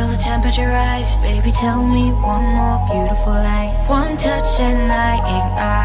feel the temperature rise. Baby, tell me one more beautiful lie. One touch and I ignite.